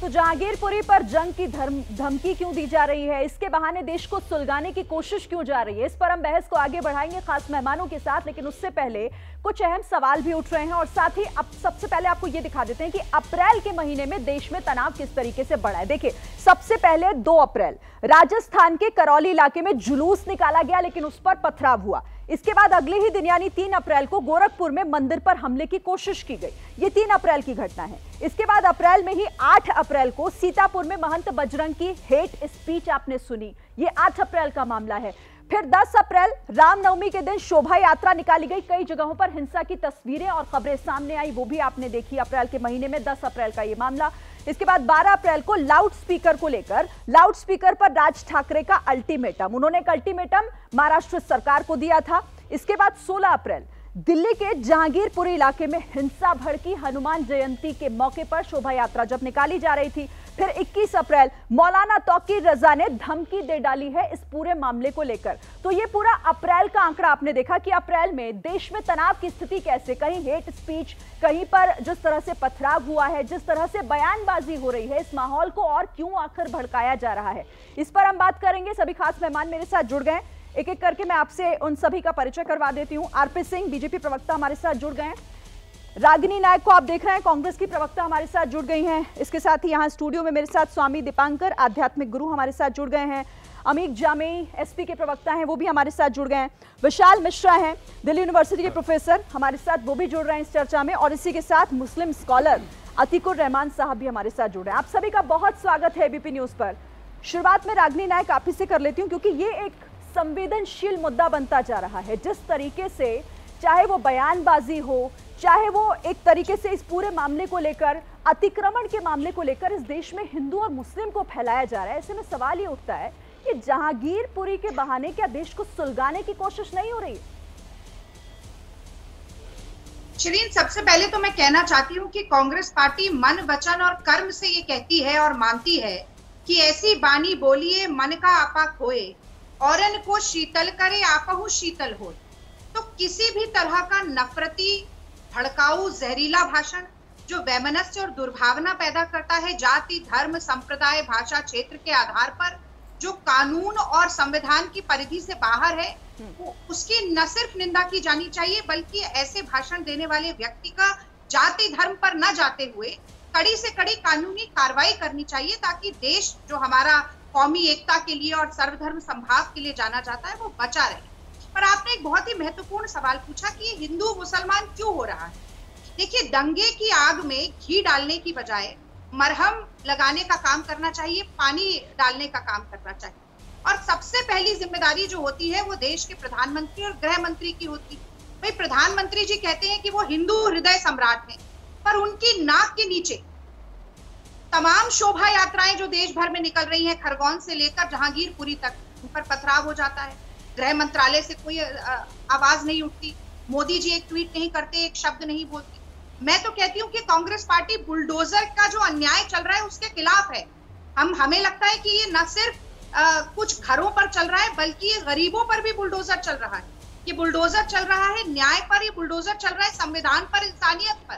तो जहांगीरपुरी पर जंग की धमकी क्यों दी जा रही है? इसके बहाने देश को सुलगाने की कोशिश क्यों जा रही है? इस पर हम बहस को आगे बढ़ाएँगे खास मेहमानों के साथ, लेकिन उससे पहले कुछ अहम सवाल भी उठ रहे हैं और साथ ही अब सबसे पहले आपको ये दिखा देते हैं कि अप्रैल के महीने में देश में तनाव किस तरीके से बढ़ा है। देखिए, सबसे पहले दो अप्रैल, राजस्थान के करौली इलाके में जुलूस निकाला गया, लेकिन उस पर पथराव हुआ। इसके बाद अगले ही दिन, यानी तीन अप्रैल को, गोरखपुर में मंदिर पर हमले की कोशिश की गई। ये तीन अप्रैल की घटना है। इसके बाद अप्रैल में ही आठ अप्रैल को सीतापुर में महंत बजरंग की हेट स्पीच आपने सुनी। ये आठ अप्रैल का मामला है। फिर 10 अप्रैल, रामनवमी के दिन शोभा यात्रा निकाली गई। कई जगहों पर हिंसा की तस्वीरें और खबरें सामने आई, वो भी आपने देखी अप्रैल के महीने में 10 अप्रैल का ये मामला। इसके बाद 12 अप्रैल को लाउड स्पीकर को लेकर लाउड स्पीकर पर राज ठाकरे का अल्टीमेटम। उन्होंने एक अल्टीमेटम महाराष्ट्र सरकार को दिया था। इसके बाद 16 अप्रैल, दिल्ली के जहांगीरपुरी इलाके में हिंसा भड़की हनुमान जयंती के मौके पर शोभा यात्रा जब निकाली जा रही थी फिर 21 अप्रैल, मौलाना तौकीर रजा ने धमकी दे डाली है इस पूरे मामले को लेकर। तो ये पूरा अप्रैल का आंकड़ा आपने देखा कि अप्रैल में देश में तनाव की स्थिति कैसे, कहीं हेट स्पीच, कहीं पर जिस तरह से पथराव हुआ है, जिस तरह से बयानबाजी हो रही है, इस माहौल को और क्यों आखिर भड़काया जा रहा है? इस पर हम बात करेंगे। सभी खास मेहमान मेरे साथ जुड़ गए एक एक करके मैं आपसे उन सभी का परिचय करवा देती हूँ। आरपी सिंह, बीजेपी प्रवक्ता, हमारे साथ जुड़ गए हैं। रागिनी नायक को आप देख रहे हैं, कांग्रेस की प्रवक्ता हमारे साथ जुड़ गई हैं। इसके साथ ही यहाँ स्टूडियो में मेरे साथ स्वामी दीपांकर, आध्यात्मिक गुरु हमारे साथ जुड़ गए हैं। अमीक जामेई एसपी के प्रवक्ता हैं, वो भी हमारे साथ जुड़ गए हैं। विशाल मिश्रा हैं, दिल्ली यूनिवर्सिटी के प्रोफेसर हमारे साथ, वो भी जुड़ रहे हैं इस चर्चा में। और इसी के साथ मुस्लिम स्कॉलर अतिकुर रहमान साहब भी हमारे साथ जुड़ रहे हैं। आप सभी का बहुत स्वागत है एबीपी न्यूज़ पर। शुरुआत में रागनी नायक आप ही से कर लेती हूँ, क्योंकि ये एक संवेदनशील मुद्दा बनता जा रहा है। जिस तरीके से चाहे वो बयानबाजी हो चाहे वो एक तरीके से इस पूरे मामले को लेकर, अतिक्रमण के मामले को लेकर इस देश में हिंदू और मुस्लिम को फैलाया जा रहा है। ऐसे में सवाल ये उठता है कि जहांगीरपुरी के बहाने क्या देश को सुलगाने की कोशिश नहीं हो रही? शरीन सबसे पहले तो मैं कहना चाहती हूँ कि कांग्रेस पार्टी मन वचन और कर्म से ये कहती है और मानती है कि ऐसी बानी बोलिए, मन का आपा खोए और को शीतल करे, आपहु शीतल हो तो किसी भी तरह का नफरती भड़काऊ जहरीला भाषण, जो वैमनस्य और दुर्भावना पैदा करता है जाति, धर्म, संप्रदाय, भाषा क्षेत्र के आधार पर, जो कानून और संविधान की परिधि से बाहर है उसकी न सिर्फ़ निंदा की जानी चाहिए, बल्कि ऐसे भाषण देने वाले व्यक्ति का जाति, धर्म पर न जाते हुए कड़ी से कड़ी कानूनी कार्रवाई करनी चाहिए, ताकि देश, जो हमारा कौमी एकता के लिए और सर्वधर्म संभाव के लिए जाना जाता है, वो बचा रहे। पर आपने एक बहुत ही महत्वपूर्ण सवाल पूछा कि हिंदू मुसलमान क्यों हो रहा है? देखिए, दंगे की आग में घी डालने की बजाय मरहम लगाने का काम करना चाहिए, पानी डालने का काम करना चाहिए। और सबसे पहली ज़िम्मेदारी जो होती है, वो देश के प्रधानमंत्री और गृह मंत्री की होती है। भाई, प्रधानमंत्री जी कहते हैं कि वो हिंदू हृदय सम्राट हैं, पर उनकी नाक के नीचे तमाम शोभा यात्राएँ जो देश भर में निकल रही हैं, खरगोन से लेकर जहांगीरपुरी तक, उन पर पथराव हो जाता है। गृह मंत्रालय से कोई आवाज़ नहीं उठती। मोदी जी एक ट्वीट नहीं करते एक शब्द नहीं बोलते। मैं तो कहती हूँ कि कांग्रेस पार्टी बुलडोजर का जो अन्याय चल रहा है उसके खिलाफ है। हम हमें लगता है कि ये न सिर्फ़ आ, कुछ घरों पर चल रहा है बल्कि ये गरीबों पर भी बुलडोजर चल रहा है। ये बुलडोजर चल रहा है न्याय पर ये बुलडोजर चल रहा है संविधान पर इंसानियत पर।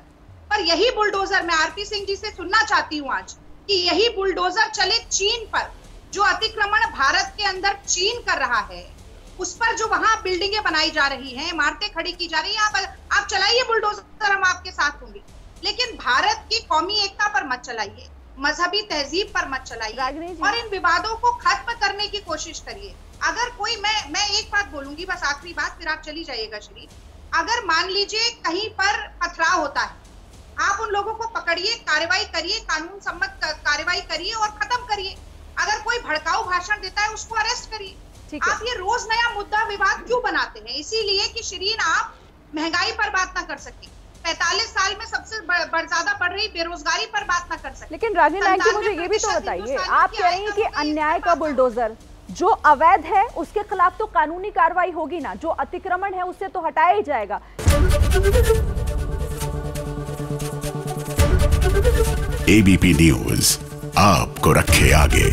पर यही बुलडोजर मैं आरपी सिंह जी से सुनना चाहती हूँ आज कि यही बुलडोजर चले चीन पर जो अतिक्रमण भारत के अंदर चीन कर रहा है। उस पर जो वहाँ बिल्डिंगें बनाई जा रही हैं इमारतें खड़ी की जा रही हैं आप आप चलाइए बुलडोजर हम आपके साथ होंगे। लेकिन भारत की कौमी एकता पर मत चलाइए मजहबी तहजीब पर मत चलाइए और इन विवादों को खत्म करने की कोशिश करिए। अगर कोई मैं मैं एक बात बोलूँगी बस आखिरी बात फिर आप चली जाइएगा श्री। अगर मान लीजिए कहीं पर पथराव होता है आप उन लोगों को पकड़िए कार्रवाई करिए कानून सम्मत कार्रवाई करिए और खत्म करिए। अगर कोई भड़काऊ भाषण देता है उसको अरेस्ट करिए। आप ये रोज नया मुद्दा विवाद क्यों बनाते हैं? इसीलिए कि शरीन आप महँगाई पर बात ना कर सके। पैतालीस साल में सबसे बढ़ ज़्यादा बढ़ रही बेरोजगारी पर बात ना कर सके। लेकिन राजनी नायक जी मुझे ये भी तो बताइए आप कह रही हैं कि अन्याय का बुलडोजर जो अवैध है उसके खिलाफ तो कानूनी कार्रवाई होगी ना जो अतिक्रमण है उससे तो हटाया ही जाएगा। एबीपी न्यूज़ आपको रखे आगे।